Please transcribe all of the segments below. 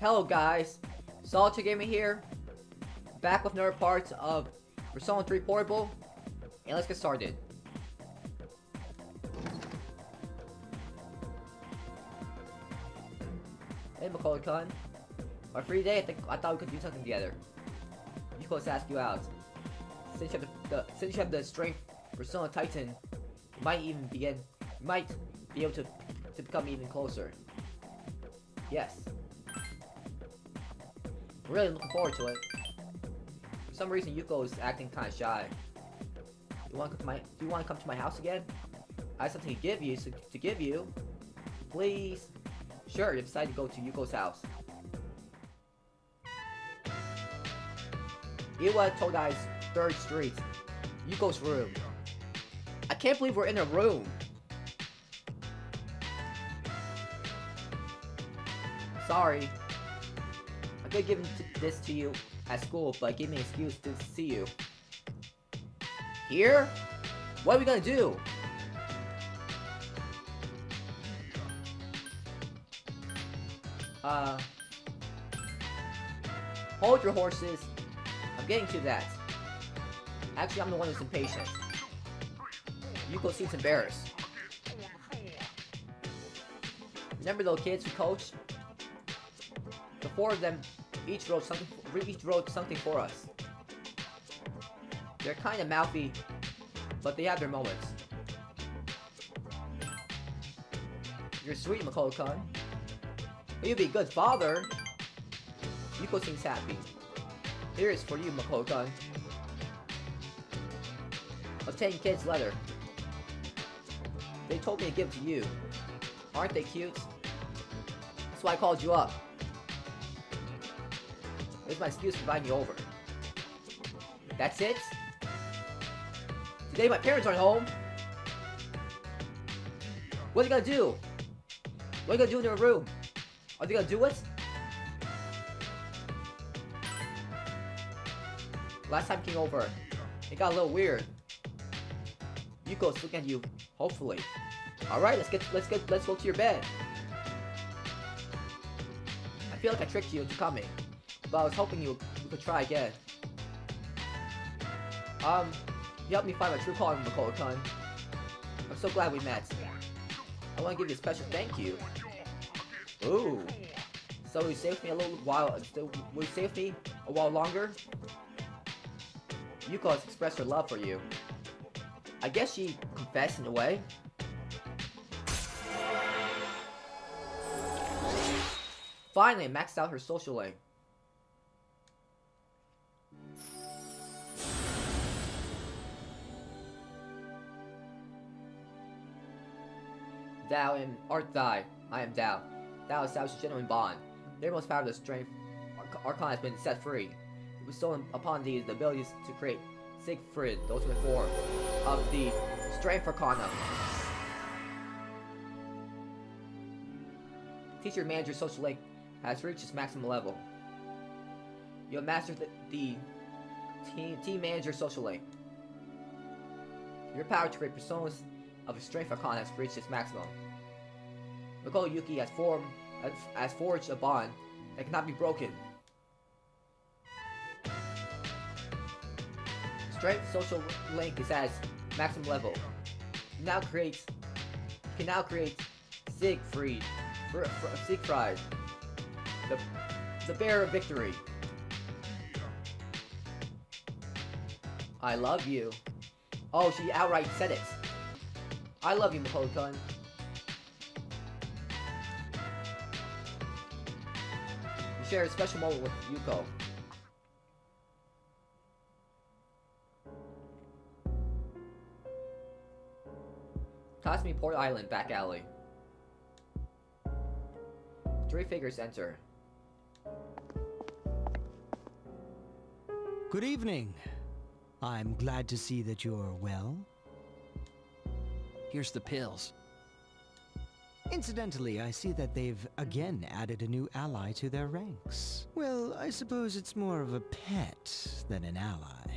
Hello guys, Solitary Gamer here, back with another part of Persona 3 Portable, and let's get started. Hey Makoto-kun, our free day, I, think, I thought we could do something together. You supposed to ask you out. Since you have the, the since you have the strength Persona Titan, you might even begin, you might be able to, to become even closer. Yes. Really looking forward to it. For some reason, Yuko is acting kind of shy. You want to come to my? Do you want to come to my house again? I have something to give you. So to give you, please. Sure, you decide to go to Yuko's house. Iwatodai's third street. Yuko's room. I can't believe we're in a room. Sorry. I could give this to you at school, but give me an excuse to see you. Here? What are we gonna do? Uh... Hold your horses. I'm getting to that. Actually, I'm the one who's impatient. Yuko seems embarrassed. Remember those kids who coach? The four of them each wrote something. Each wrote something for us. They're kind of mouthy, but they have their moments. You're sweet, Makoto-kun. You'd be a good father. Yuko seems happy. Here is for you, Makoto-kun. Obtain kid's letter. They told me to give it to you. Aren't they cute? That's why I called you up. Here's my excuse for inviting you over. That's it? Today my parents aren't home. What are you gonna do? What are you gonna do in their room? Are they gonna do it? Last time came over, it got a little weird. Yuko's looking at you, hopefully. Alright, let's get let's get let's go to your bed. I feel like I tricked you into coming. But I was hoping you, you could try again. Um, you helped me find my true calling, Makoto-kun. I'm so glad we met. I want to give you a special thank you. Ooh. So you with me a little while? Will you with me a while longer? Yuko has expressed her love for you. I guess she confessed in a way. Finally, maxed out her social link. Thou and art thy, I am thou. Thou established a genuine bond. Their most powerful strength, Arcana has been set free. It was stolen upon these the abilities to create Siegfried, the ultimate form of the Strength Arcana. Teacher Manager Social Link has reached its maximum level. You have mastered the, the team, team Manager Social Link. Your power to create personas of a strength arcana has reached its maximum. Makoto Yuki has formed has, forged a bond that cannot be broken. Strength social link is at its maximum level. You now create you can now create Siegfried for, for Siegfried. The the bearer of victory. I love you. Oh, she outright said it. I love you, Makoto-kun. You share a special moment with Yuko. Tatsumi Port Island, back alley. Three figures enter. Good evening. I'm glad to see that you're well. Here's the pills. Incidentally, I see that they've again added a new ally to their ranks. Well, I suppose it's more of a pet than an ally.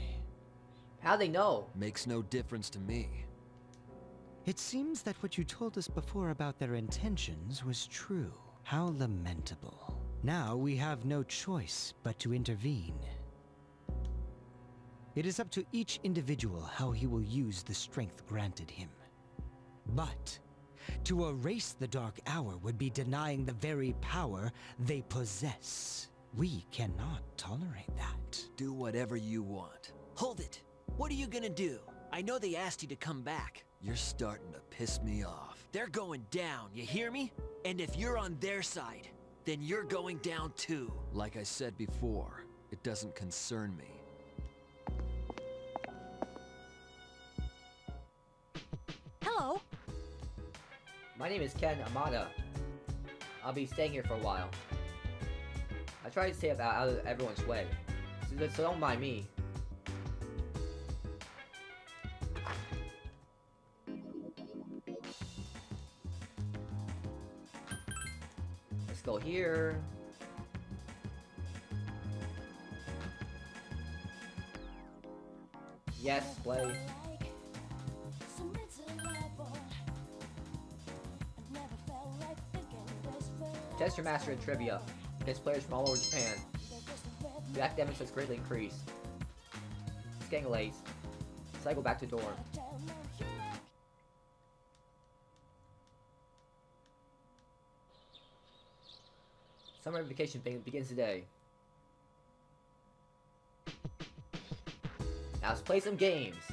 How they know? Makes no difference to me. It seems that what you told us before about their intentions was true. How lamentable. Now we have no choice but to intervene. It is up to each individual how he will use the strength granted him. But to erase the Dark Hour would be denying the very power they possess. We cannot tolerate that. Do whatever you want. Hold it. What are you gonna do? I know they asked you to come back. You're starting to piss me off. They're going down, you hear me? And if you're on their side, then you're going down too. Like I said before, it doesn't concern me. My name is Ken Amada. I'll be staying here for a while. I try to stay out of everyone's way, so, so don't mind me. Let's go here. Yes, play. Test your master in trivia against players from all over Japan. The academics has greatly increased. It's. Cycle back to dorm. Summer vacation begins today. Now let's play some games.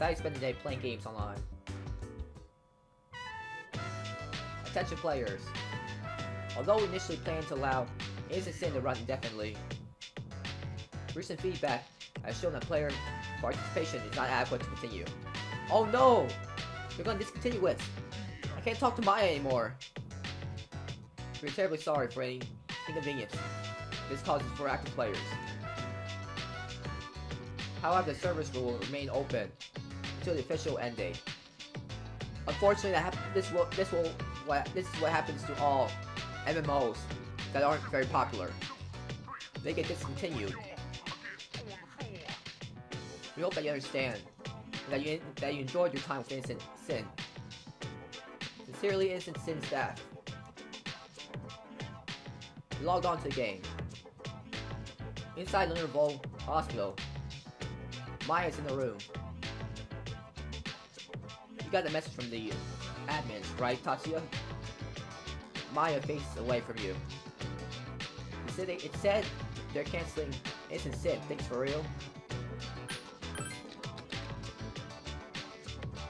To spend the day playing games online. Attention players. Although we initially planned to allow Innocent Sin to run indefinitely, recent feedback has shown that player participation is not adequate to continue. Oh no! You're gonna discontinue it! I can't talk to Maya anymore! We're terribly sorry for any inconvenience this causes for active players. However, the servers will remain open until the official end date. Unfortunately, that this will this will what this is what happens to all MMOs that aren't very popular. They get discontinued. We hope that you understand that you that you enjoyed your time with Innocent Sin. Sincerely, Innocent Sin staff. We logged on to the game. Inside Lernerville Hospital, Maya's in the room. You got the message from the admins, right, Tatsuya? Maya faces away from you. It said, it said they're canceling Innocent Sin. Thanks for real.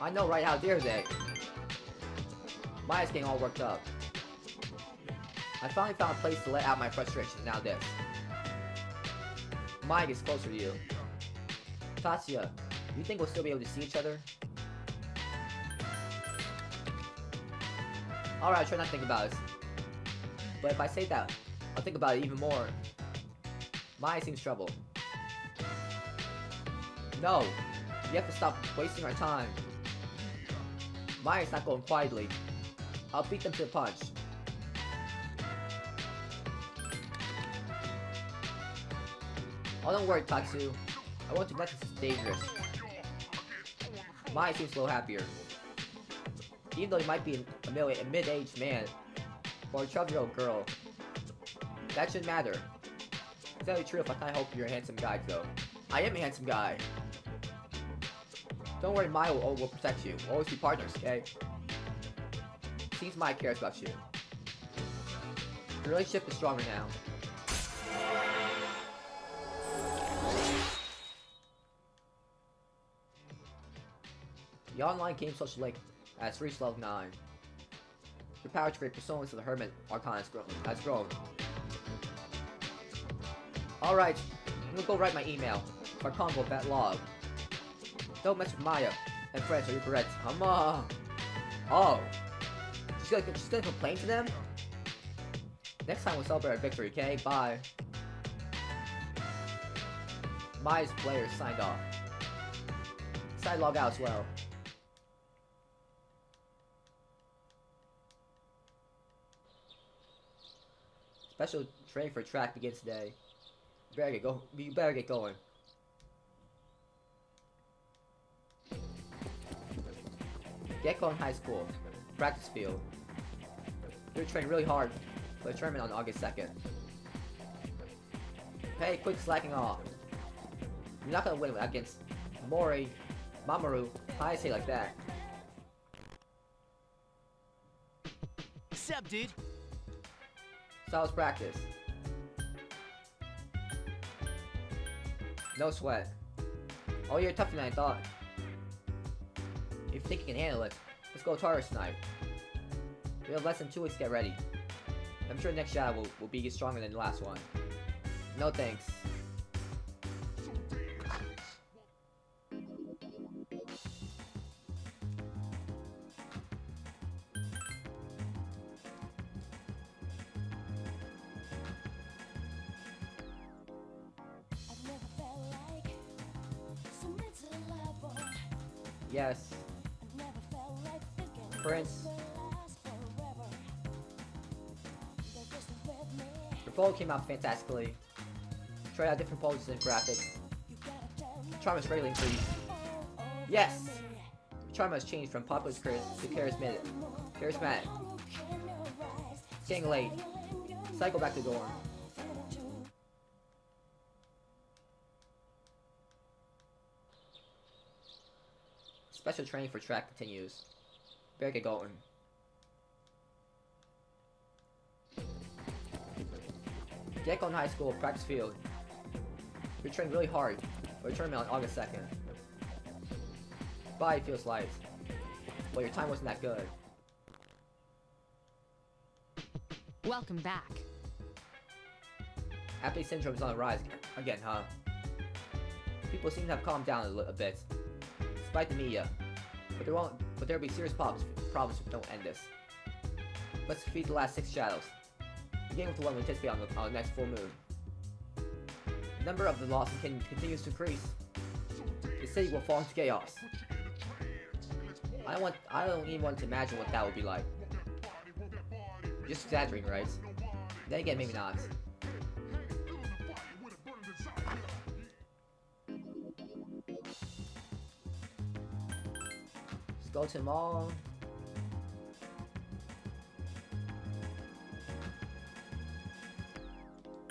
I know, right? How dare they? Maya's getting all worked up. I finally found a place to let out my frustration, now this. Maya gets closer to you. Tatsuya, you think we'll still be able to see each other? Alright, I try not to think about it. But if I say that, I'll think about it even more. Maya seems trouble. No! You have to stop wasting our time. Maya's not going quietly. I'll beat them to the punch. Oh, don't worry, Tatsu. I won't do nothing dangerous. Maya seems a little happier. Even though he might be a, a mid-aged man, or a 12-year-old girl, that shouldn't matter. It's only true if I hope you're a handsome guy, though. I am a handsome guy. Don't worry, Maya will, will protect you. We'll always be partners, okay? Seems Maya cares about you. The relationship is stronger now. The online game social link has reached level 9. Your power to create personas of the Hermit Arcana has grown. Has grown. Alright, I'm gonna go write my email for combo that log. Don't mess with Maya and friends or you correct. I'm uh Oh. She's gonna she's gonna complain to them? Next time we'll celebrate our victory, okay? Bye. Maya's player signed off. Side log out as well. Special training for track begins today. You better get go. You better get going. Gekkoukan High School, practice field. You're training really hard for the tournament on August 2nd. Hey, quit slacking off. You're not gonna win against Mori, Mamoru, Hayase like that. Sup, dude? So how's practice? No sweat. Oh, you're tougher than I thought. If you think you can handle it, let's go Tartarus tonight. We have less than two weeks to get ready. I'm sure the next shadow will, will be stronger than the last one. No thanks. Came out fantastically. Tried out different poses and graphics. You gotta tell me Charm has greatly increased. Yes! baby. Has changed from popular to to charismatic. Charismatic. Getting late. Cycle back to dorm. Special training for track continues. Better get Gekkoukan High School practice field. We're training really hard a tournament on August 2nd. Body feels light, Well, your time wasn't that good. Welcome back. Apathy syndrome is on the rise again, huh? People seem to have calmed down a, li- a bit, despite the media. But there won't. But there will be serious problems. Problems if we don't end this. Let's defeat the last six shadows. Beginning with the one we anticipate on the, on the next full moon. The number of the lost con- continues to increase. The city will fall into chaos. I want. I don't even want to imagine what that would be like. Just exaggerating, right? Then again, maybe not. Let's go to the mall.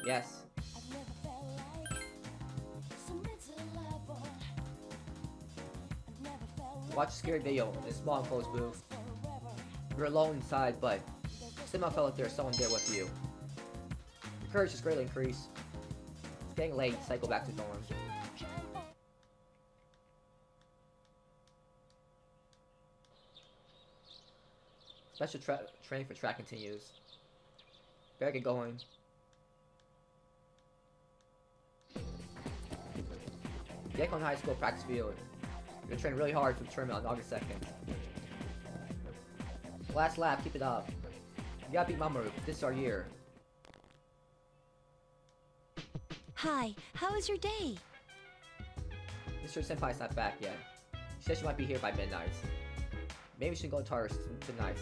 Felt Watch scary video a small enclosed booth. You're alone inside, but somehow felt like there's someone there with you. Your courage has greatly increased. It's getting late. Cycle back to dorm. Special tra training for track continues. Better get going. Gekkoukan High School practice field. You're gonna train really hard for the tournament on August 2nd. Last lap, keep it up. You gotta beat Mamoru. This is our year. Hi, how was your day? Mr. Senpai's not back yet. She said she might be here by midnight. Maybe we should go to Tartarus tonight.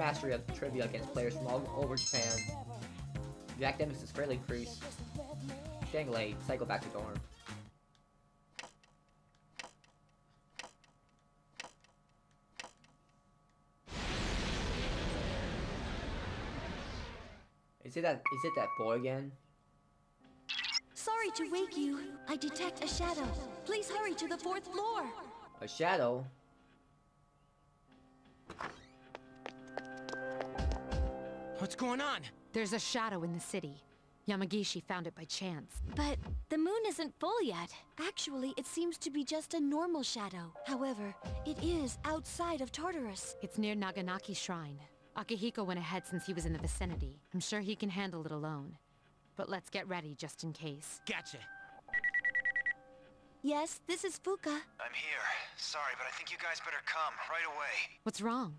Mastery of trivia against players from all over Japan. Your academics is greatly increased. getting late. Cycle back to dorm. Is it that? Is it that boy again? Sorry to wake you. I detect a shadow. Please hurry to the fourth floor. A shadow? What's going on? There's a shadow in the city. Yamagishi found it by chance. But the moon isn't full yet. Actually, it seems to be just a normal shadow. However, it is outside of Tartarus. It's near Naganaki Shrine. Akihiko went ahead since he was in the vicinity. I'm sure he can handle it alone. But let's get ready just in case. Gotcha. Yes, this is Fuuka. I'm here. Sorry, but I think you guys better come right away. What's wrong?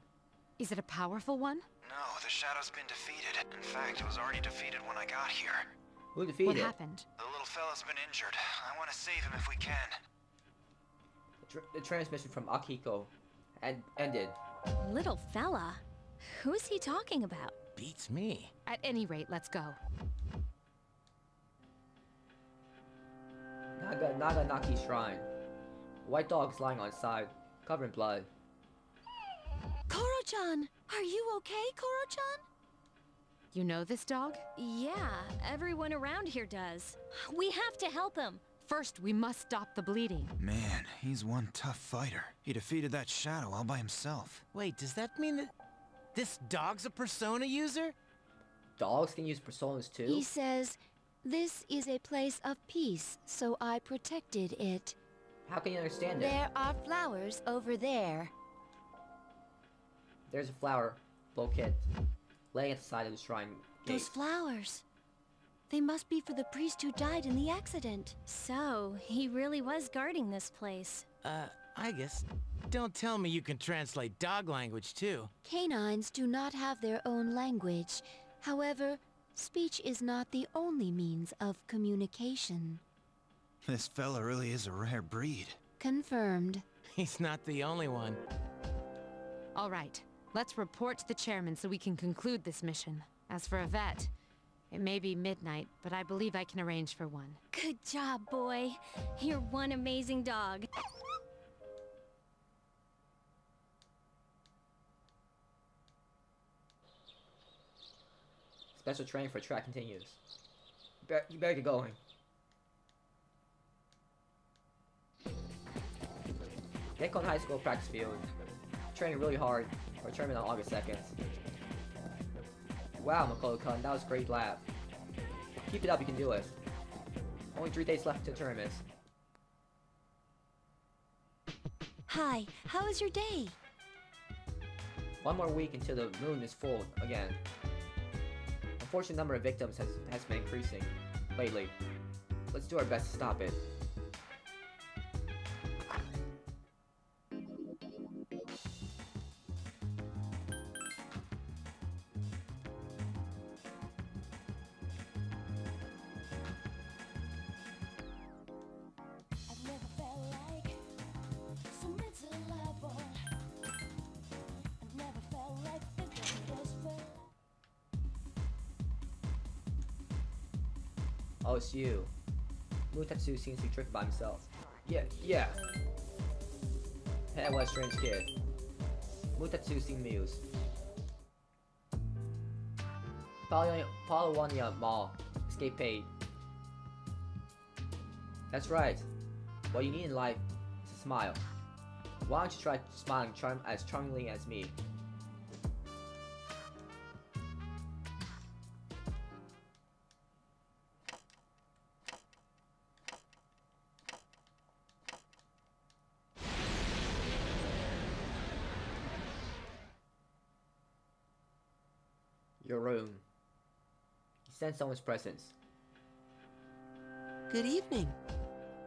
Is it a powerful one? No, the Shadow's been defeated. In fact, it was already defeated when I got here. Who defeated? What happened? The little fella's been injured. I want to save him if we can. The, tr- the transmission from Akihiko had ended. Little fella? Who's he talking about? Beats me. At any rate, let's go. Naga Naganaki Shrine. White dog is lying on its side, covered in blood. Koro-chan! Are you okay, Koro-chan? You know this dog? Yeah, everyone around here does. We have to help him. First, we must stop the bleeding. Man, he's one tough fighter. He defeated that shadow all by himself. Wait, does that mean that this dog's a persona user? Dogs can use personas too. He says, this is a place of peace, so I protected it. How can you understand it? There are flowers over there. There's a flower bouquet laying at the side of the shrine gate. Those flowers. They must be for the priest who died in the accident. So, he really was guarding this place. Uh, I guess. Don't tell me you can translate dog language too. Canines do not have their own language. However, speech is not the only means of communication. This fella really is a rare breed. Confirmed. He's not the only one. All right, let's report to the chairman so we can conclude this mission. As for a vet, it may be midnight, but I believe I can arrange for one. Good job, boy. You're one amazing dog. Special training for track continues. You better, you better get going. Gekkoukan High School practice field. Training really hard tournament on August 2nd. Wow, Makoto-kun, that was a great lap. Keep it up, you can do it. Only three days left to the tournament. Hi, how was your day? One more week until the moon is full again. Unfortunate number of victims has, has been increasing lately. Let's do our best to stop it. Mutatsu seems to be tricked by himself. Yeah, yeah. What a strange kid. Mutatsu seemed amused. Paulownia Paulownia Mall. Escape paid. That's right. What you need in life is a smile. Why don't you try smiling charm as charmingly as me? Someone's presence. Good evening.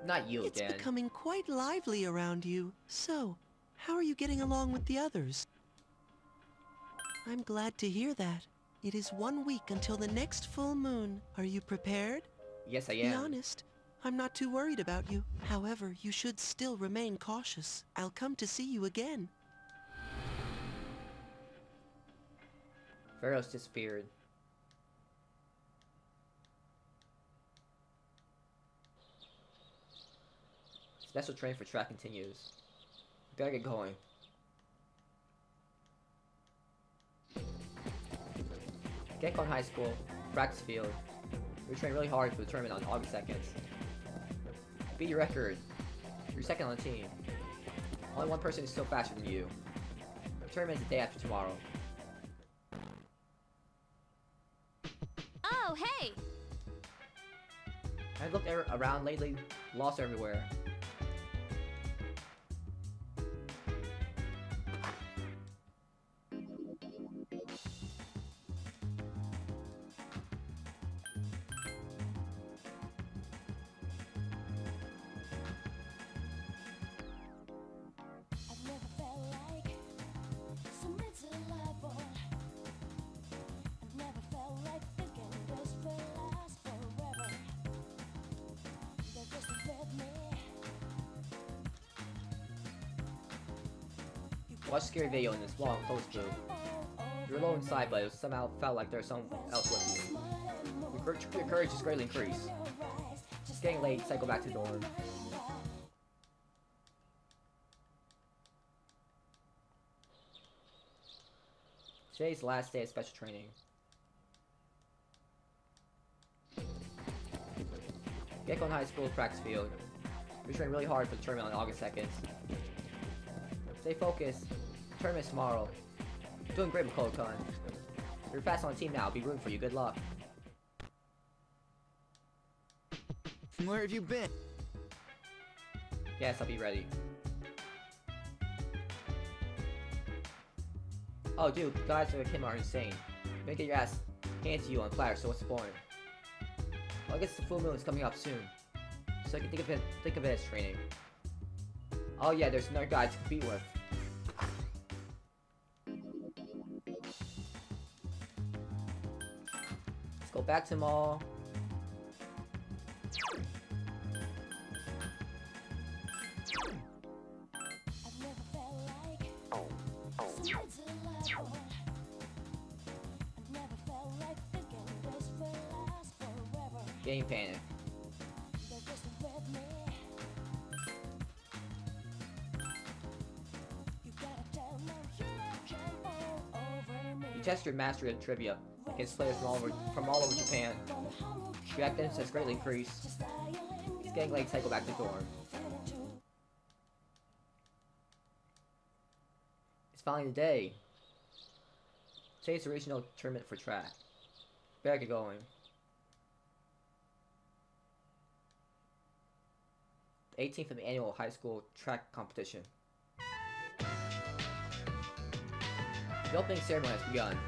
Not you It's again. becoming quite lively around you. So, how are you getting along with the others? I'm glad to hear that. It is one week until the next full moon. Are you prepared? Yes, I am. Be honest. I'm not too worried about you. However, you should still remain cautious. I'll come to see you again. Pharos disappeared. Special train for track continues. Gotta get going. Gekkoukan High School, practice field. We train really hard for the tournament on August 2nd. Beat your record. You're second on the team. Only one person is still faster than you. The tournament's the day after tomorrow. Oh, hey! I've looked around lately, lost everywhere. Scary video in this long close group. You're alone inside, but it somehow felt like there's someone else with you. Your, courage is greatly increased. It's getting late, cycle back to the dorm. Today's the last day of special training. Gekkoukan High School practice field. We're training really hard for the tournament on August 2nd. Stay focused. Tournament's tomorrow. Doing great, McCullough You're fast on the team now. I'll be rooting for you. Good luck. Where have you been? Yes, I'll be ready. Oh, dude, guys with him are insane. You're your ass handed to you on platter, so what's the point? Well, I guess the full moon is coming up soon, so I can think of it, think of it as training. Oh yeah, there's another guy to compete with. You to all over me. You test your mastery of trivia against players from all over from all over Japan. Academics has greatly increased. It's getting late, cycle back to dorm. It's finally the day. Today's the regional tournament for track. Better get going. The 18th of the annual high school track competition. The opening ceremony has begun.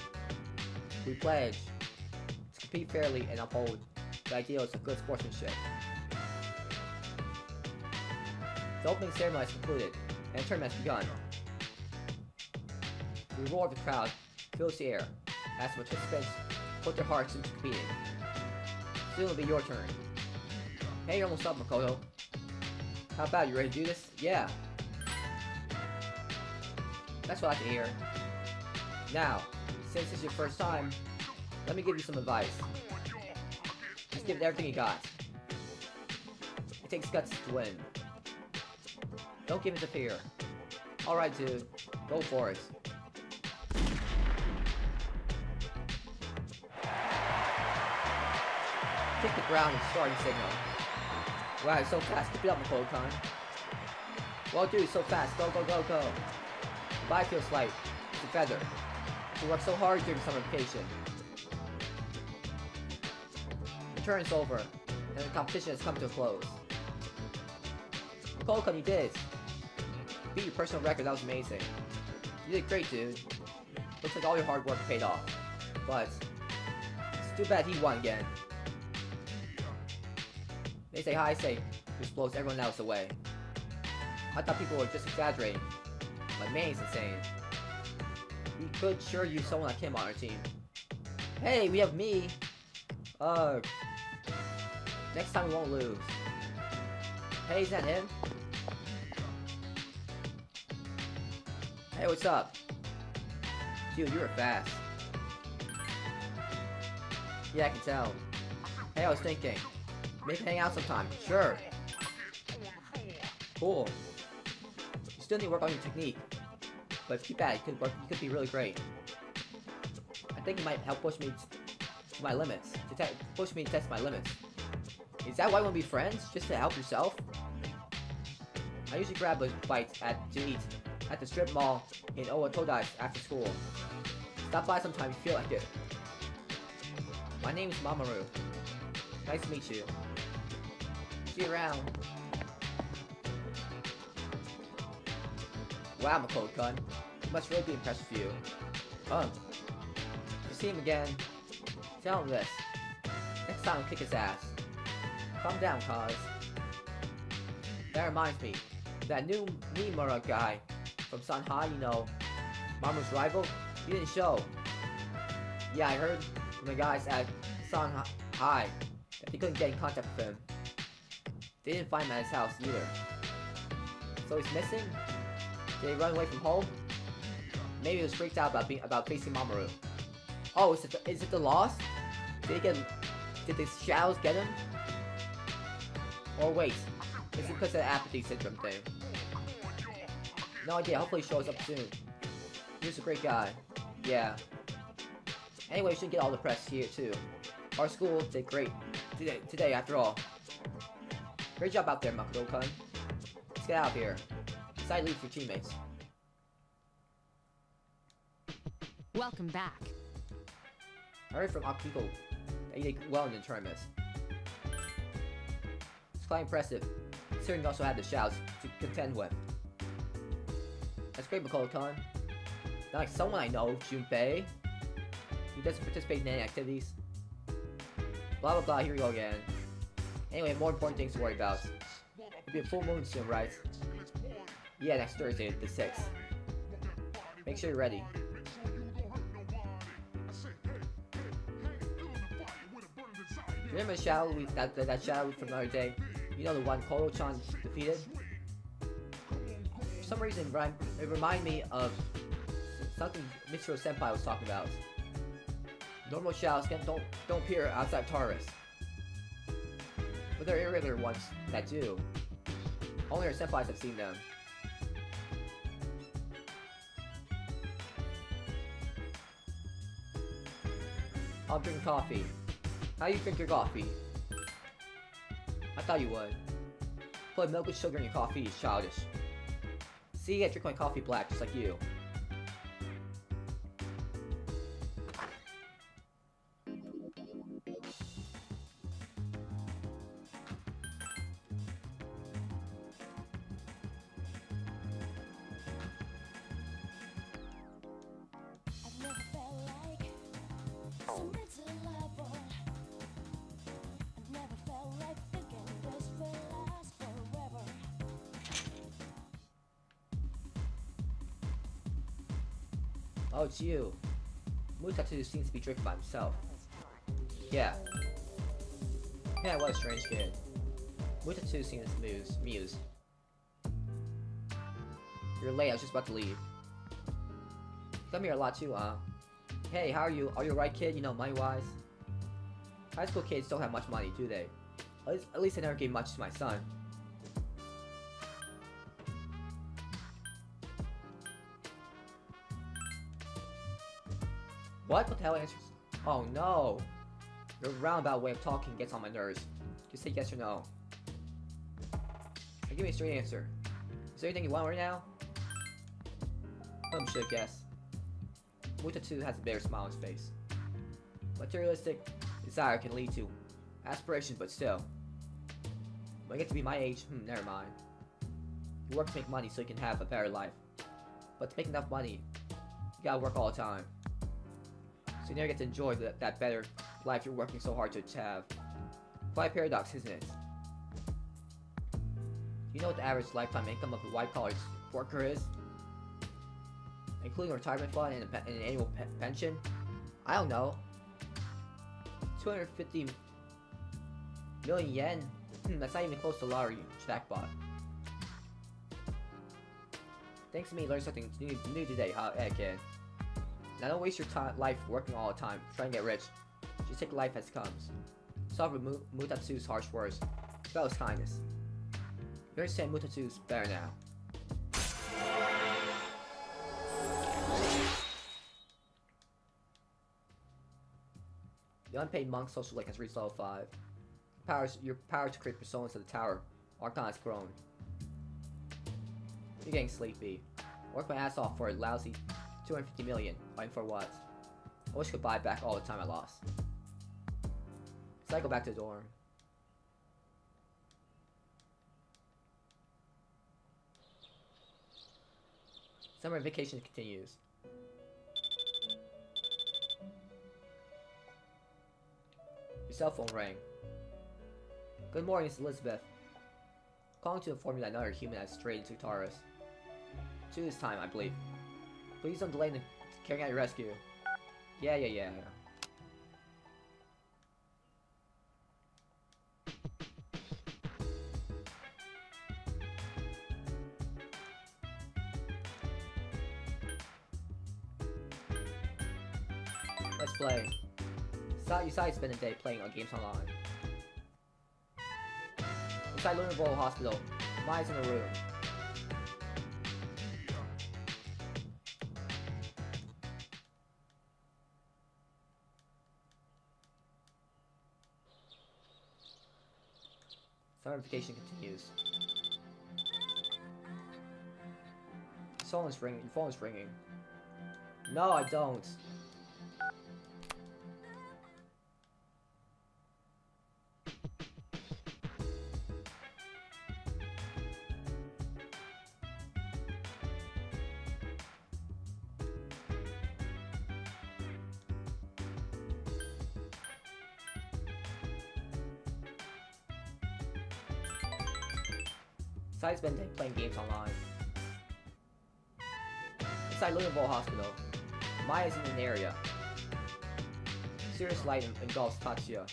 We pledge to compete fairly and uphold the ideals of good sportsmanship. The opening ceremony has concluded, and the tournament has begun. The roar of the crowd fills the air as the participants put their hearts into competing. Soon it'll be your turn. Hey, you're almost up, Makoto. How about you ready to do this? Yeah. That's what I to hear. Now, since it's your first time, let me give you some advice. Just give it everything you got. It takes guts to win. Don't give in to fear. Alright, dude. Go for it. Kick the ground and starting signal. Wow, so fast. Keep it up, McCullough. Well, dude, so fast. Go, go, go, go. Bye feels light. It's a feather. You worked so hard during summer vacation. The turn's over, and the competition has come to a close. McCullough, you did it. Beat your personal record, that was amazing. You did great, dude. Looks like all your hard work paid off. But, it's too bad he won again. They say hi, say, which blows everyone else away. I thought people were just exaggerating. But man, he's insane. Could sure use someone like him on our team. Hey, we have me! Uh... Next time we won't lose. Hey, is that him? Hey, what's up? Dude, you were fast. Yeah, I can tell. Hey, I was thinking. Maybe hang out sometime. Sure. Cool. You still need to work on your technique. But if you at it, could, work, you could be really great. I think it might help push me to my limits. To push me to test my limits. Is that why you want to be friends? Just to help yourself? I usually grab a bite at to eat at the strip mall in Iwatodai after school. Stop by sometime if you feel like it. My name is Mamoru. Nice to meet you. See you around. Wow, Makoto-kun. He must really be impressed with you. Um, you see him again, tell him this. Next time, kick his ass. Calm down, cause. That reminds me, that new Mimura guy from Sanhai, you know, Mamoru's rival, he didn't show. Yeah, I heard from the guys at Sanhai that they couldn't get in contact with him. They didn't find him at his house either. So he's missing? Did he run away from home? Maybe he was freaked out about being about facing Mamoru. Oh, is it the, is it the loss? Did he get did the shadows get him? Or wait, is it because of the apathy syndrome thing? No idea. Hopefully he shows up soon. He's a great guy. Yeah. Anyway, we should get all the press here too. Our school did great today, today after all. Great job out there, Makoto-kun. Let's get out of here. Side leave for teammates. Welcome back. I heard from Akihiko that you did well in the tournament. It's quite impressive, considering you also had the shouts to contend with. That's great, Makoto-kun. Not like someone I know, Junpei, He doesn't participate in any activities. Blah blah blah, here we go again. Anyway, more important things to worry about. It'll be a full moon soon, right? Yeah, next Thursday, the 6th. Make sure you're ready. Remember shadow we, that, that, that shadow from the other day? You know the one Koro-chan defeated? For some reason, it rem- it reminded me of something Mitsuru Senpai was talking about. Normal shadows can, don't don't appear outside Tartarus. But there are irregular ones that do. Only our senpais have seen them. I'll drink coffee. How you drink your coffee? I thought you would. Put milk with sugar in your coffee is childish. See, I drink my coffee black just like you. It's you. Mutatsu seems to be drinking by himself. Yeah. Yeah, what a strange kid. Mutatsu seems muse. muse. You're late, I was just about to leave. Come here a lot too, huh? Hey, how are you? Are you alright, kid? You know, money-wise? High school kids don't have much money, do they? At least, at least I never gave much to my son. What? Hell answers? Oh no! Your roundabout way of talking gets on my nerves. Just say yes or no. Give me a straight answer. Is there anything you want right now? I'm sure guess. Mutatsu has a bitter smile on his face. Materialistic desire can lead to aspiration, but still. When I get to be my age, hmm, never mind. You work to make money so you can have a better life. But to make enough money, you gotta work all the time. So you never get to enjoy that, that better life you're working so hard to have. Quite a paradox, isn't it? You know what the average lifetime income of a white-collar worker is? Including retirement fund and, a and an annual pe- pension? I don't know. 250 million yen? Hmm, that's not even close to lottery jackpot. Thanks to me, learn something new, new today, huh, kid? Now don't waste your time, life working all the time, trying to get rich. Just take life as it comes. Suffer Mu Mutatsu's harsh words. Spell his kindness. You understand Mutatsu's better now. The unpaid monk social link has reached level 5. Powers, your power to create personas of the tower, Arcana has grown. You're getting sleepy. Work my ass off for a lousy 250 million. Fighting for what? I wish I could buy back all the time I lost. So I go back to the dorm. Summer vacation continues. Your cell phone rang. Good morning, it's Elizabeth. Calling to inform you that another human has strayed into Tartarus. Two this time, I believe. Please don't delay in carrying out your rescue. Yeah, yeah, yeah. Let's play. So you to spend a day playing on games online. Inside Lunar Bowl Hospital, Maya's in the room. Verification continues. Someone's ringing. Your phone's ringing. No, I don't. Playing games online. Inside Bowl Hospital, Maya's in an area. Serious light engulfs Tatsuya.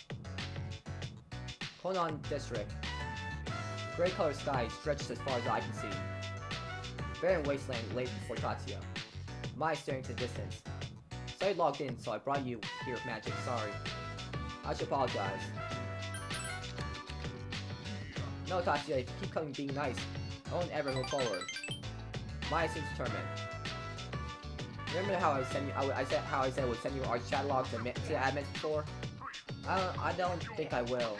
Konan District. Gray colored sky stretches as far as eye can see. Barren wasteland lays before Tatsuya. Maya staring to the distance. So I logged in, so I brought you here with magic, sorry. I should apologize. No, Tatsuya, if you keep coming being nice, Won't ever move forward. Maya seems determined. Remember how I sent you? I, I said how I said I would send you our chat logs to, to admins before. I don't. I don't think I will.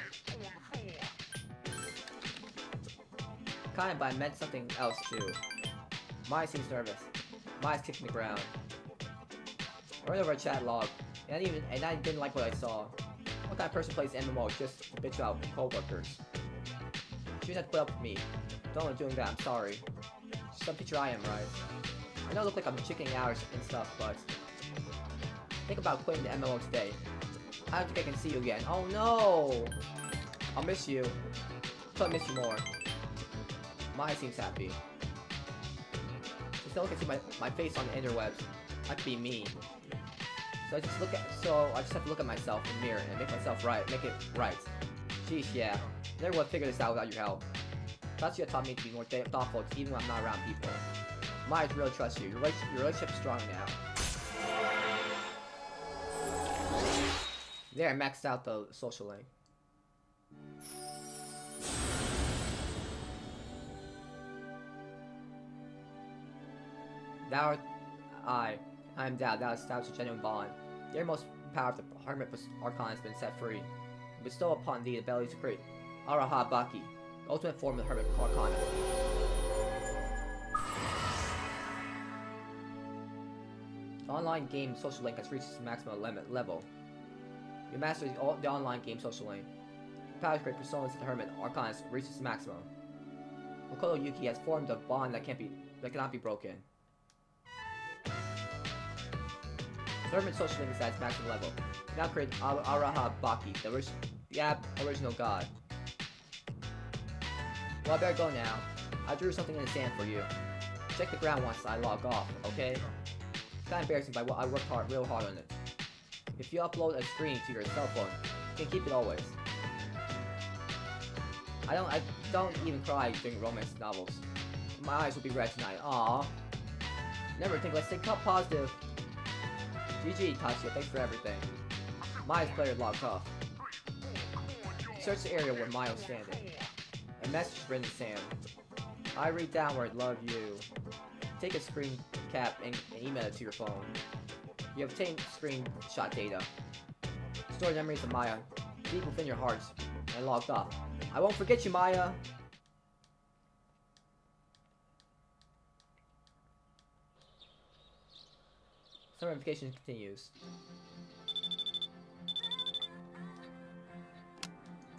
Kinda, but I meant something else too. Maya seems nervous. Maya's kicking the ground. I read over a chat log, and I didn't even and I didn't like what I saw. What kind of person plays MMO just to bitch out coworkers? She have to put up with me. Don't like doing that. I'm sorry. Some teacher I am, right? I know I look like I'm chickening out and stuff, but think about quitting the MMO today. I don't think I can see you again. Oh no! I'll miss you. I'll miss you more. Maya seems happy. Just one can see my, my face on the interwebs, I could be me. So I just look at so I just have to look at myself in the mirror and make myself right, make it right. Jeez, yeah. Never would figure this out without your help. Tatsuya taught me to be more thoughtful even when I'm not around people. Maya really trusts you. Your relationship, your relationship's strong now. There, I maxed out the social link. Thou art I. I am Thou. Thou established a genuine bond. The innermost power of the Hermit Arcana has been set free. Bestow upon thee the ability to create Arahabaki, ultimate form of the Hermit Arcana. The online game social link has reached its maximum limit level. You master the, the online game social link. Power to create personas the Hermit Arcana has reached its maximum. Makoto Yuki has formed a bond that can't be that cannot be broken. The Hermit social link is at its maximum level. Now create Ar Araha Baki, the, the ab original god. Well, I better go now. I drew something in the sand for you. Check the ground once I log off, okay? It's kinda embarrassing, but I worked hard, real hard on it. If you upload a screen to your cell phone, you can keep it always. I don't I don't even cry during romance novels. My eyes will be red tonight. Aww. Never think, let's stay positive. GG, Tatsuya, thanks for everything. Maya's player logged off. Search the area where Maya's standing. A message is written in sand. I read downward, love you. Take a screen cap and, email it to your phone. You obtain screenshot data. Store memories of Maya, deep within your hearts, and logged off. I won't forget you, Maya! Some ramification continues.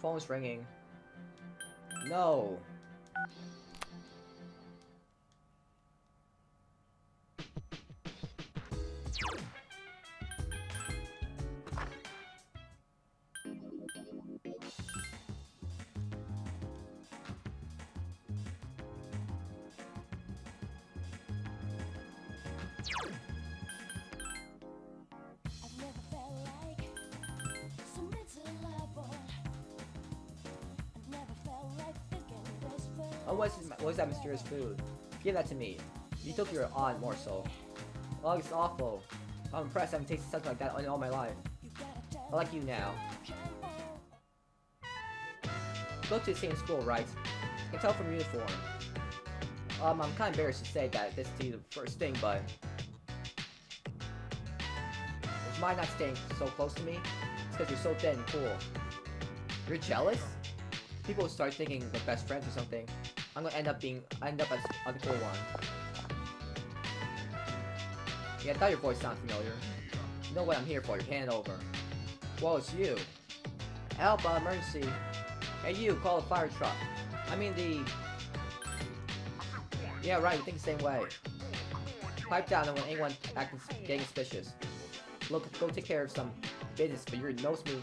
Phone's ringing. No! Mysterious food? Give that to me. You took your odd morsel. Oh, it's awful. I'm impressed I haven't tasted something like that in all my life. I like you now. Go to the same school, right? I can tell from your uniform. Um, I'm kind of embarrassed to say that this is the first thing, but... Would you mind not staying so close to me? It's because you're so thin and cool. You're jealous? People start thinking we're best friends or something. I'm gonna end up being end up as cool one. Yeah, I thought your voice sounded familiar. You know what I'm here for, hand over. Whoa, it's you. Help, uh, emergency. Hey you, call a fire truck. I mean the... Yeah, right, we think the same way. Pipe down when anyone acting getting suspicious. Look, go take care of some business, but you're no Nozomi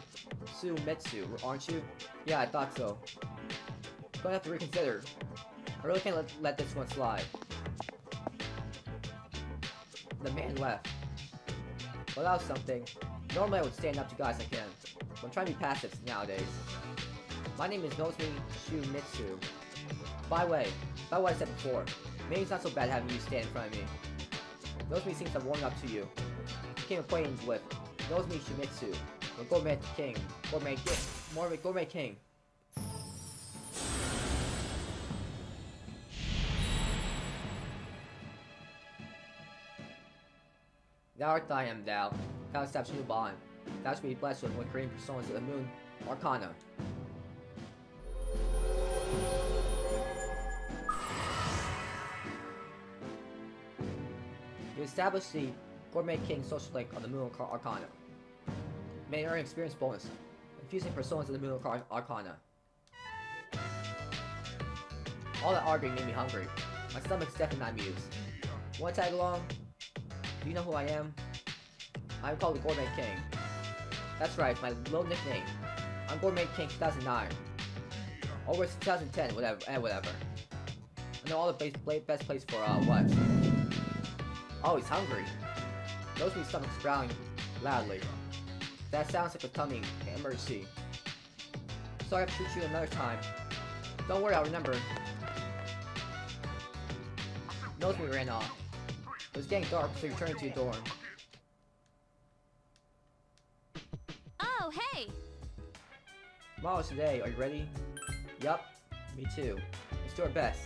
Suemitsu, aren't you? Yeah, I thought so. Gonna have to reconsider. I really can't let, let this one slide. The man left. Well, that was something. Normally I would stand up to guys like him, but I'm trying to be passive nowadays. My name is Nozomi Suemitsu. By the way, by what I said before, maybe it's not so bad having you stand in front of me. Nozomi seems to have warmed up to you. Became acquainted with Nozomi Suemitsu, the Gourmet King. Gourmet. More Gourmet King. Thou art I am thou. Thou steps new bond. Thou should be blessed with one creating personas of the moon Arcana. You established the Gourmet King social link on the Moon Arcana. May earn experience bonus. Infusing personas of the Moon Arcana. All that arguing made me hungry. My stomach's definitely not amused. Wanna tag along? Do you know who I am? I'm called the Gourmet King. That's right, my little nickname. I'm Gourmet King 2009. Over 2010, whatever, eh, whatever. I know all the base, best place for, uh, what? Oh, he's hungry. Nozomi stomach's growling loudly. That sounds like a tummy emergency. Sorry I have to shoot you another time. Don't worry, I'll remember. Nozomi ran off. It was getting dark, so he returned to your dorm. Oh, hey! Tomorrow's today, are you ready? Yup, me too. Let's do our best.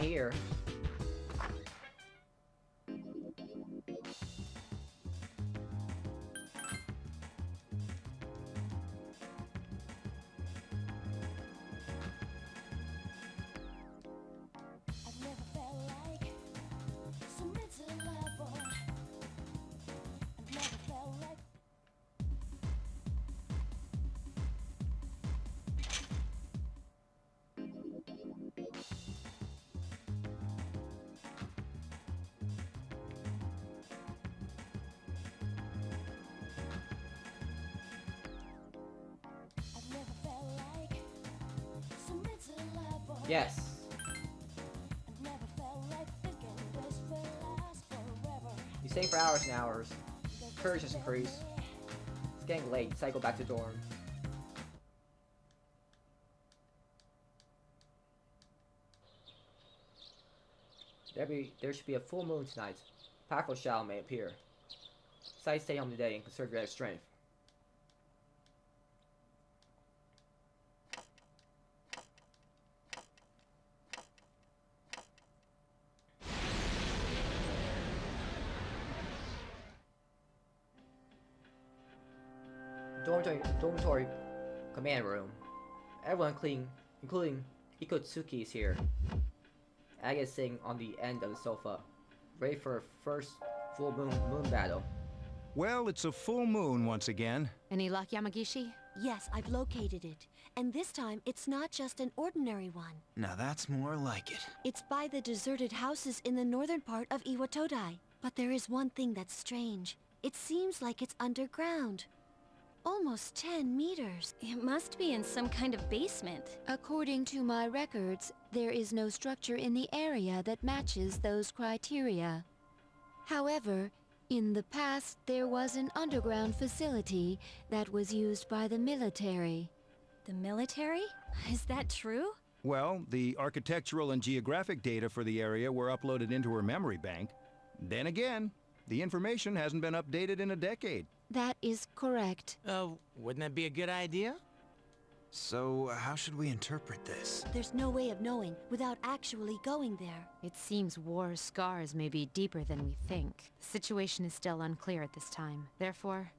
Guess hours and hours. Courage has increased. It's getting late. Cycle back to dorm. There be there should be a full moon tonight. Powerful shadow may appear. Decide stay home today and conserve your strength. Everyone, including, including Ikutsuki, is here. Aigis is sitting on the end of the sofa, ready for a first full moon moon battle. Well, it's a full moon once again. Any luck, Yamagishi? Yes, I've located it. And this time, it's not just an ordinary one. Now that's more like it. It's by the deserted houses in the northern part of Iwatodai. But there is one thing that's strange. It seems like it's underground. Almost 10 meters. It must be in some kind of basement. According to my records, there is no structure in the area that matches those criteria. However, in the past, there was an underground facility that was used by the military. The military? Is that true? Well, the architectural and geographic data for the area were uploaded into her memory bank. Then again, the information hasn't been updated in a decade. That is correct. Uh, wouldn't that be a good idea? So, how should we interpret this? There's no way of knowing without actually going there. It seems war scars may be deeper than we think. The situation is still unclear at this time. Therefore,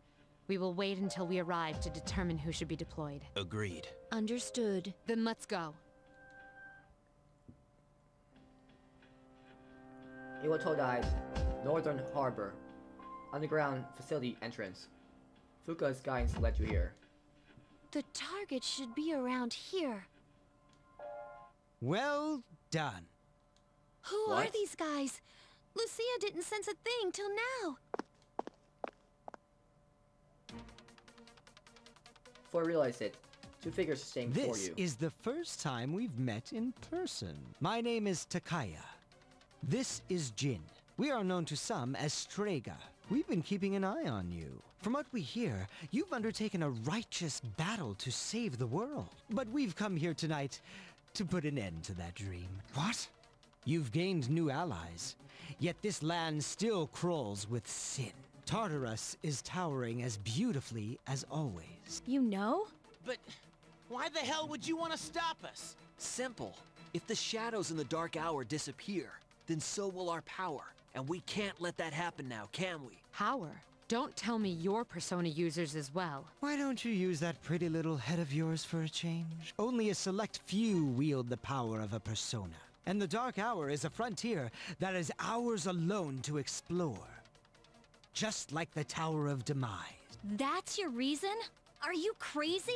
we will wait until we arrive to determine who should be deployed. Agreed. Understood. Then let's go. Iwatodai's Northern Harbor, underground facility entrance. Fuuka's guidance led you here. The target should be around here. Well done. Who are these guys? Lucia didn't sense a thing till now. Before I realized it, two figures are staying before This you. is the first time we've met in person. My name is Takaya. This is Jin. We are known to some as Strega. We've been keeping an eye on you. From what we hear, you've undertaken a righteous battle to save the world. But we've come here tonight to put an end to that dream. What? You've gained new allies, yet this land still crawls with sin. Tartarus is towering as beautifully as always. You know? But why the hell would you want to stop us? Simple. If the shadows in the Dark Hour disappear, then so will our power. And we can't let that happen now, can we? Power. Don't tell me you're Persona users as well. Why don't you use that pretty little head of yours for a change? Only a select few wield the power of a persona. And the Dark Hour is a frontier that is ours alone to explore. Just like the Tower of Demise. That's your reason? Are you crazy?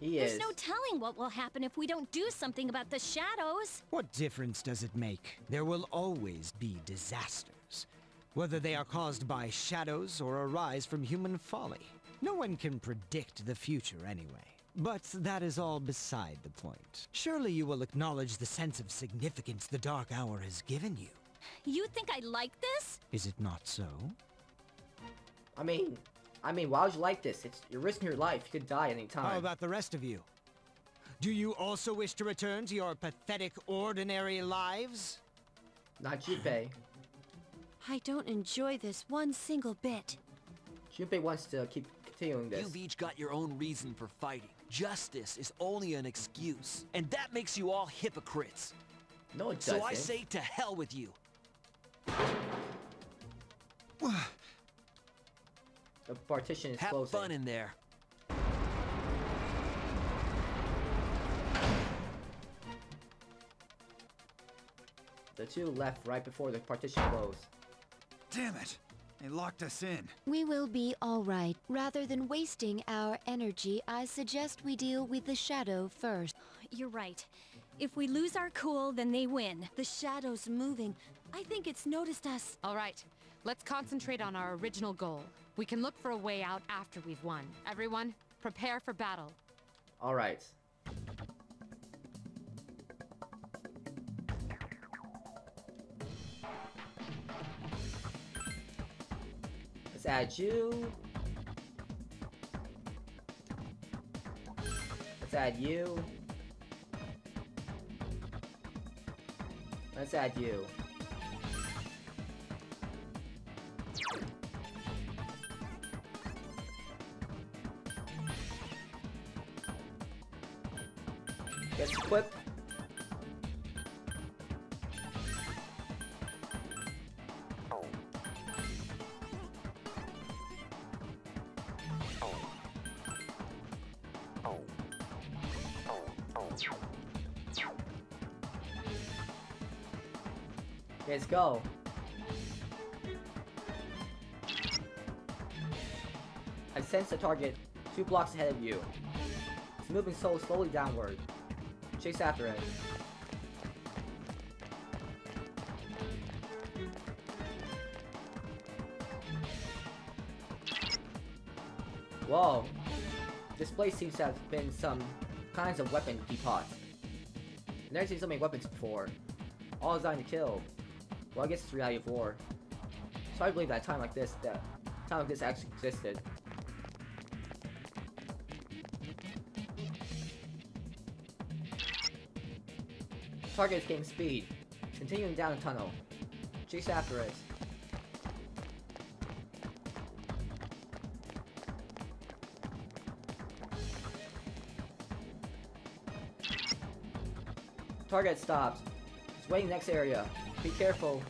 He There's is. no telling what will happen if we don't do something about the shadows. What difference does it make? There will always be disasters. Whether they are caused by shadows or arise from human folly. No one can predict the future anyway. But that is all beside the point. Surely you will acknowledge the sense of significance the Dark Hour has given you. You think I like this? Is it not so? I mean, I mean, why would you like this? It's you're risking your life. You could die any time. How about the rest of you? Do you also wish to return to your pathetic, ordinary lives? Not Junpei. I don't enjoy this one single bit. Junpei wants to keep continuing this. You've each got your own reason for fighting. Justice is only an excuse. And that makes you all hypocrites. No, it So doesn't. So I say to hell with you. The partition is Have closing. fun in there. The two left right before the partition closed. Damn it! They locked us in. We will be all right. Rather than wasting our energy, I suggest we deal with the shadow first. You're right. If we lose our cool, then they win. The shadow's moving. I think it's noticed us. All right, let's concentrate on our original goal. We can look for a way out after we've won. Everyone, prepare for battle. All right. Let's add you. Let's add you. Let's add you. Let's go. I sense the target two blocks ahead of you. It's moving so slowly downward. Chase after it. Whoa. This place seems to have been some kinds of weapon depots. I've never seen so many weapons before. All designed to kill. Well, I guess it's reality of war. So I believe that time like this, that time like this actually existed. Target is gaining speed. Continuing down the tunnel. Chase after it. Target stops. It's waiting next area. Be careful.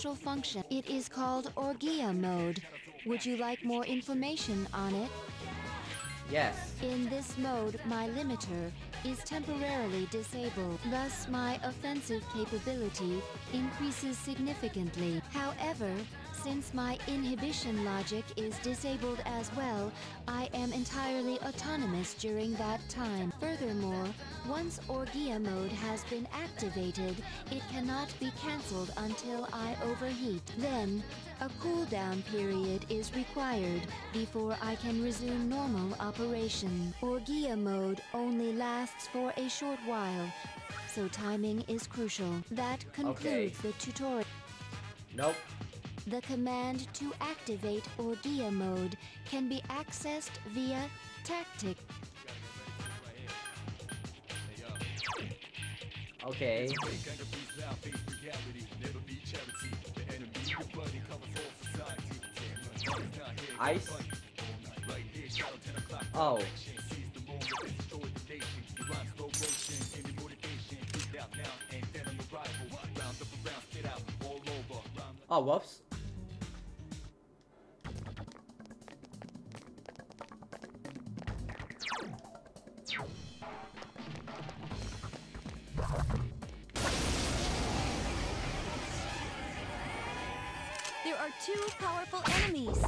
Special function. It is called Orgia mode. Would you like more information on it? Yes. In this mode, my limiter is temporarily disabled. Thus, my offensive capability increases significantly. However, since my inhibition logic is disabled as well, I am entirely autonomous during that time. Furthermore, once Orgia mode has been activated, it cannot be cancelled until I overheat. Then, a cooldown period is required before I can resume normal operation. Orgia mode only lasts for a short while, so timing is crucial. That concludes the tutorial. Nope. The command to activate Orgia mode can be accessed via tactic. Okay. Ice? Oh. Oh, whoops. Are two powerful enemies.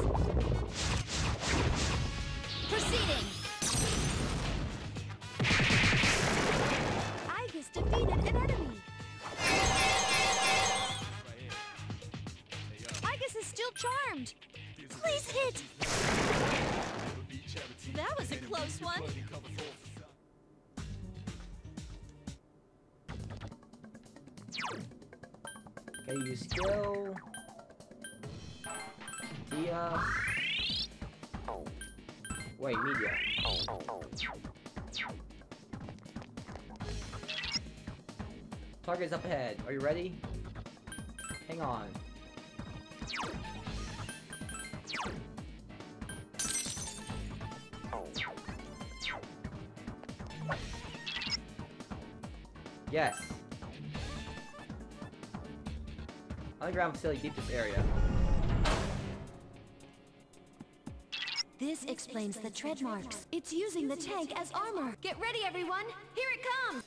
Proceeding! Aigis defeated an enemy. Aigis is still charmed. Please hit! That was a close one. Okay, use skill. Dia. Wait, media. Target's up ahead. Are you ready? Hang on. Yes. Underground facility deepest area. This explains the tread marks. It's using the tank as armor. Get ready, everyone! Here it comes!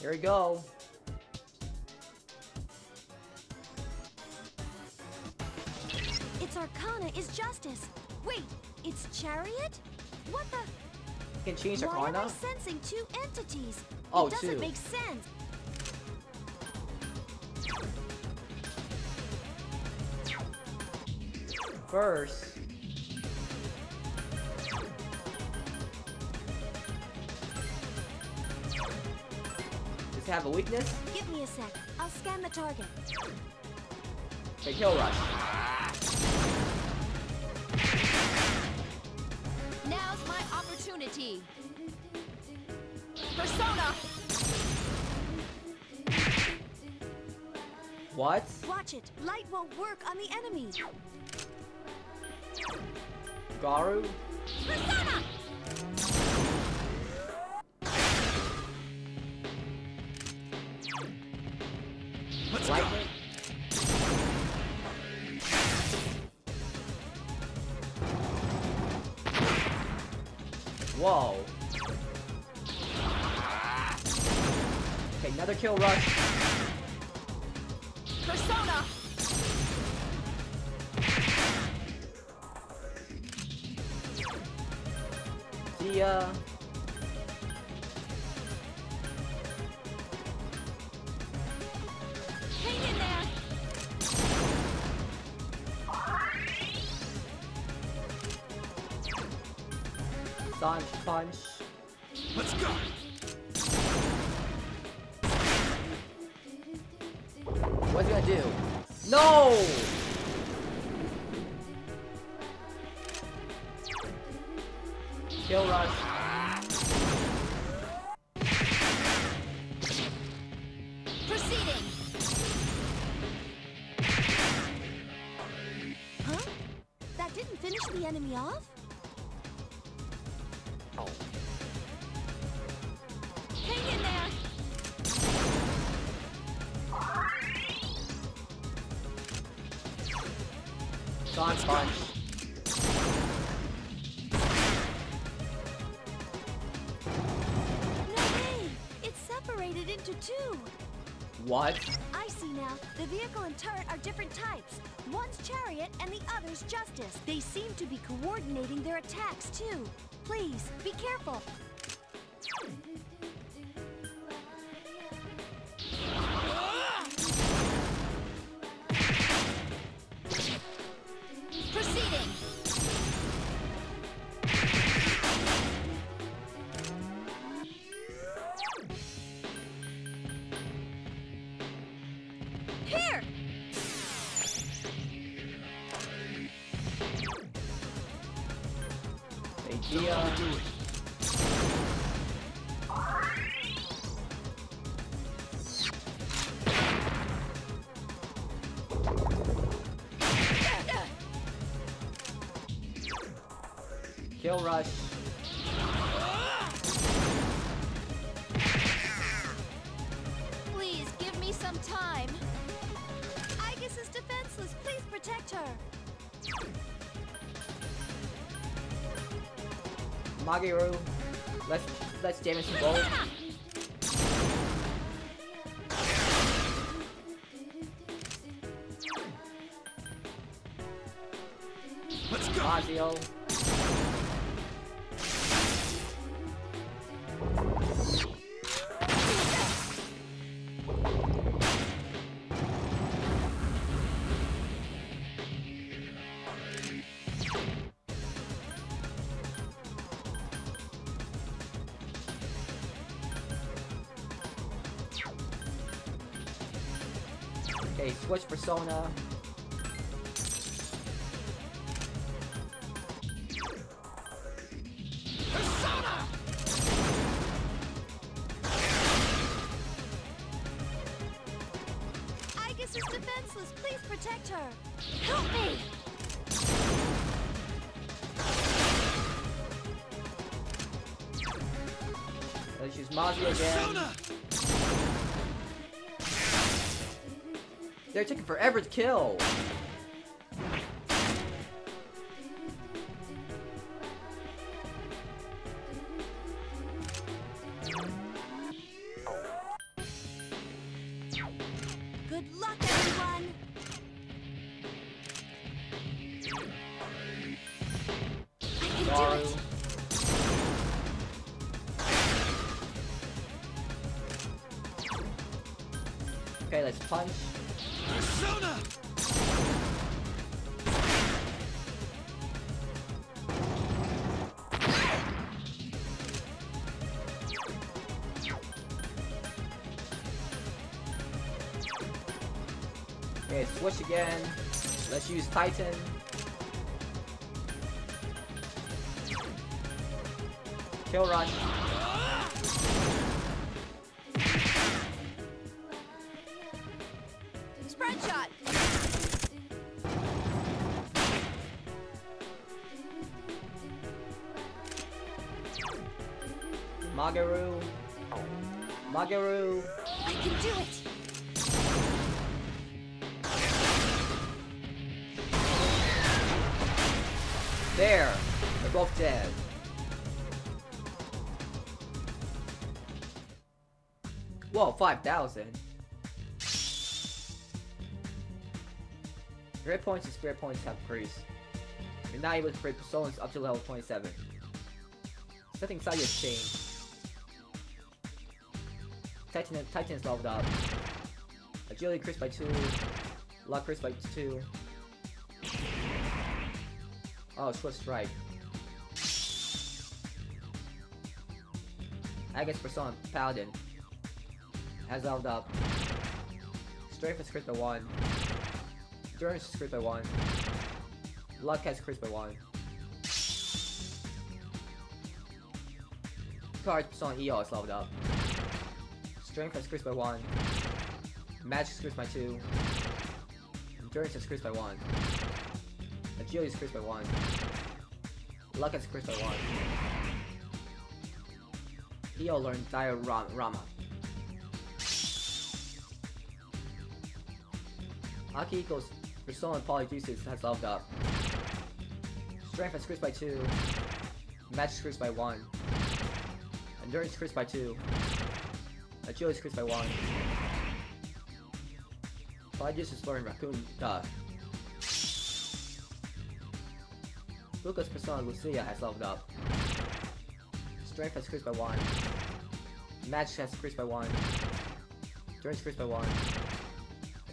Here we go. Its arcana is justice. Wait, it's chariot? What the? You can change Why am I sensing two entities? Oh, it doesn't two. make sense. First... Does it have a weakness? Give me a sec. I'll scan the target. Okay, kill rush. Now's my opportunity. Persona! What? Watch it. Light won't work on the enemy. Garu? Persona! Let's Lightning? Whoa. Okay, another kill rush. What? I see now. The vehicle and turret are different types. One's chariot and the other's justice. They seem to be coordinating their attacks too. Please, be careful. Magaru. Let's let's damage some me! Let's use Mazio again. They're taking forever to kill. Use Titan. Kill rush. 5,000. Spirit points and spirit points have increased. You're not able to create personas up to level 27. Something inside you has changed. Titan, Titan is leveled up. Agility increased by 2. Luck increased by 2. Oh, Swift Strike. I guess Persona Paladin has leveled up. Strength is increased by 1. Endurance is increased by 1. Luck has increased by 1. Card Persona Io is leveled up. Strength has increased by 1. Magic increased by 2. Endurance is increased by 1. Agility is increased by 1. Luck is increased by 1. Io learned Diarama. Akihiko's Persona Polydeuces has leveled up. Strength has increased by 2. Magic is increased by 1. Endurance increased by 2. Agility increased by 1. Polydeuces learned Raccoon Duh. Lucas Persona Lucia has leveled up. Strength has increased by 1. Magic has increased by 1. Endurance increased by 1.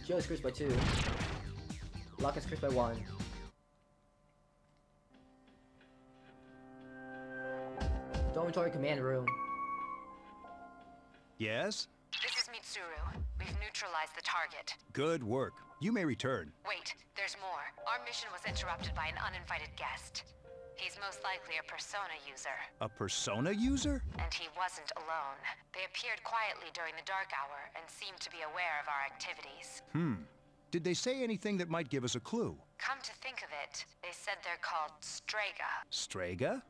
Agility increased by 2. Luck has increased by 1. Dormitory command room. Yes? This is Mitsuru. We've neutralized the target. Good work. You may return. Wait, there's more. Our mission was interrupted by an uninvited guest. He's most likely a Persona user. A persona user? And he wasn't alone. They appeared quietly during the dark hour and seemed to be aware of our activities. Hmm. Did they say anything that might give us a clue? Come to think of it, they said they're called Strega. Strega?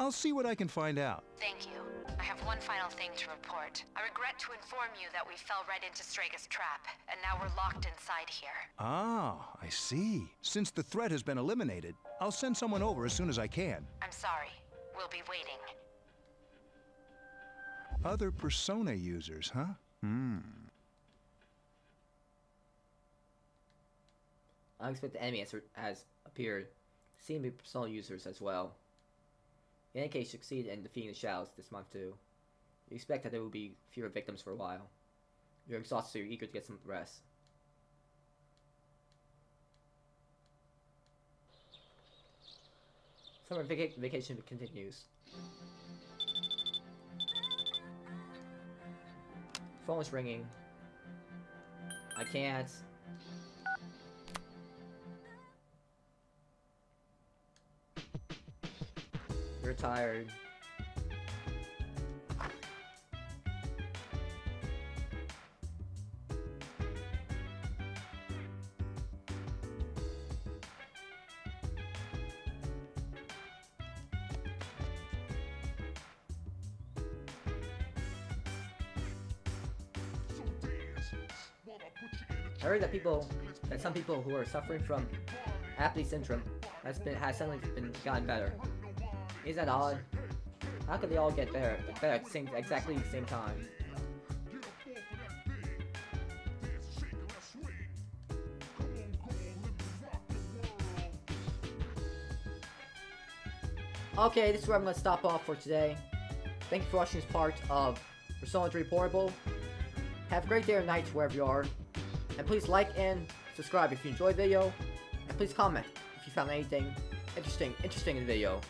I'll see what I can find out. Thank you. I have one final thing to report. I regret to inform you that we fell right into Strega's trap, and now we're locked inside here. Ah, I see. Since the threat has been eliminated, I'll send someone over as soon as I can. I'm sorry. We'll be waiting. Other persona users, huh? Hmm. Unexpected enemy has, has appeared. Seem to be persona users as well. In any case, succeed in defeating the Shadows this month too. You expect that there will be fewer victims for a while. You're exhausted, so you're eager to get some rest. Summer vaca vacation continues. Phone is ringing. I can't. You're tired. I heard that people, that some people who are suffering from Apathy syndrome has been has suddenly been gotten better. Is that odd? How could they all get better, better at same, exactly the same time? Okay, this is where I'm going to stop off for today. Thank you for watching this part of Persona 3 Portable. Have a great day or night wherever you are. And please like and subscribe if you enjoyed the video. And please comment if you found anything interesting interesting in the video.